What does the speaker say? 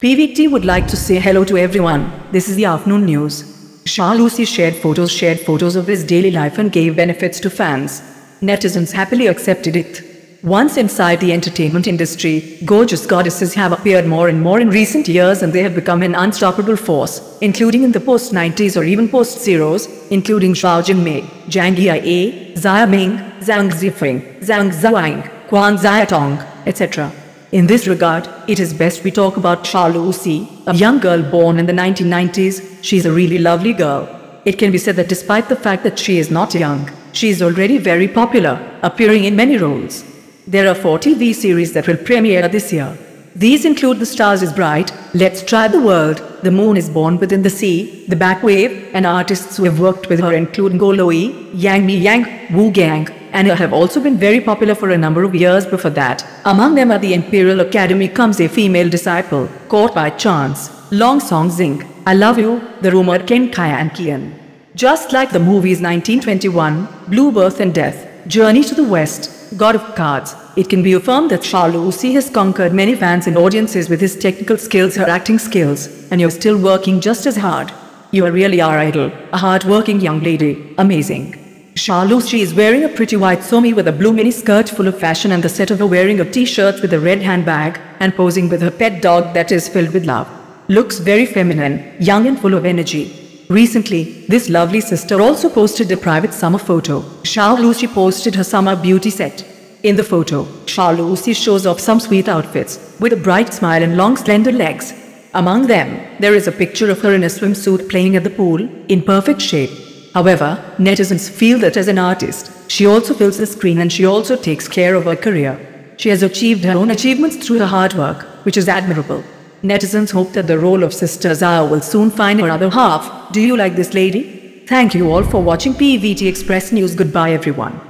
PVT would like to say hello to everyone. This is the afternoon news. Zhao Lusi shared photos shared photos of his daily life and gave benefits to fans. Netizens happily accepted it. Once inside the entertainment industry, gorgeous goddesses have appeared more and more in recent years and they have become an unstoppable force, including in the post-90s or even post-zeros, including Zhao Jinmai, Jiang Yiyi, Xia Meng, Zhang Zifeng, Zhang Zhuang, Quan Xiaotong, etc. In this regard, it is best we talk about Lusi, a young girl born in the 1990s. She's a really lovely girl. It can be said that despite the fact that she is not young, she is already very popular, appearing in many roles. There are four TV series that will premiere this year. These include The Stars is Bright, Let's Try the World, The Moon is Born Within the Sea, The Back Wave, and artists who have worked with her include Ngo Loi, Yang Mi Yang, Wu Gang, and have also been very popular for a number of years before that. Among them are the Imperial Academy comes a female disciple, caught by chance, Long Song Xing, I Love You, the rumored Chen Qianqian. Just like the movies 1921, Blue Birth and Death, Journey to the West, God of Cards, it can be affirmed that Zhao Lusi has conquered many fans and audiences with his technical skills, her acting skills, and you're still working just as hard. You really are idol, a hard-working young lady, amazing. Shah she is wearing a pretty white somi with a blue mini skirt full of fashion and the set of her wearing a t-shirt with a red handbag and posing with her pet dog that is filled with love. Looks very feminine, young and full of energy. Recently, this lovely sister also posted a private summer photo. Zhao Lusi posted her summer beauty set. In the photo, Zhao Lusi shows off some sweet outfits with a bright smile and long slender legs. Among them, there is a picture of her in a swimsuit playing at the pool in perfect shape. However, netizens feel that as an artist, she also fills the screen and she also takes care of her career. She has achieved her own achievements through her hard work, which is admirable. Netizens hope that the role of Sister Zaya will soon find her other half. Do you like this lady? Thank you all for watching PVT Express News. Goodbye everyone.